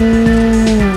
Mmm.